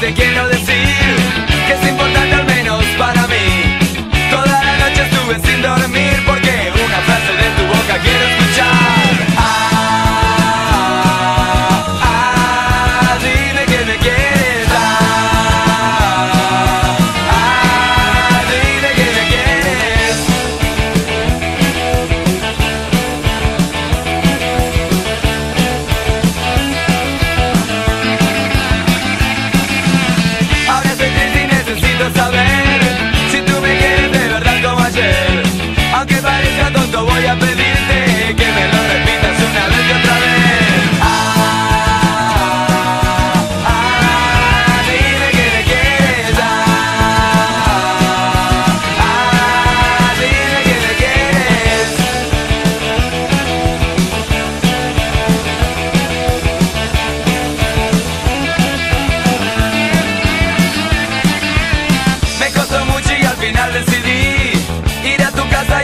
te quiero decir.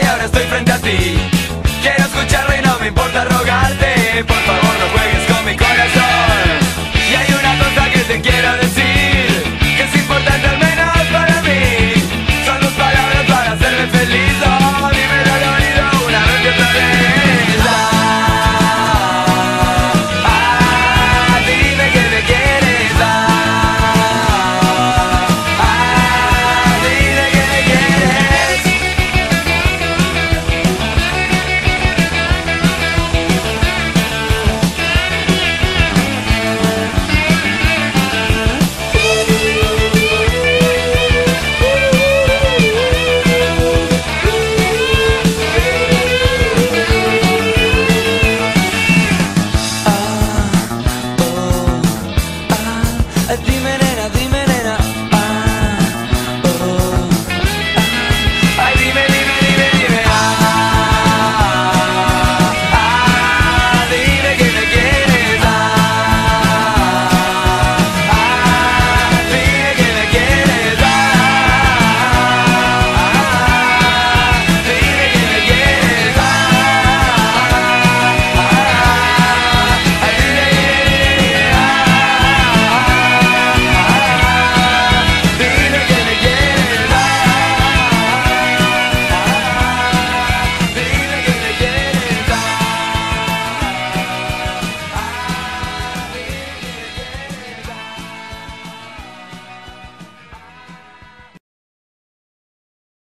Y ahora estoy frente a ti.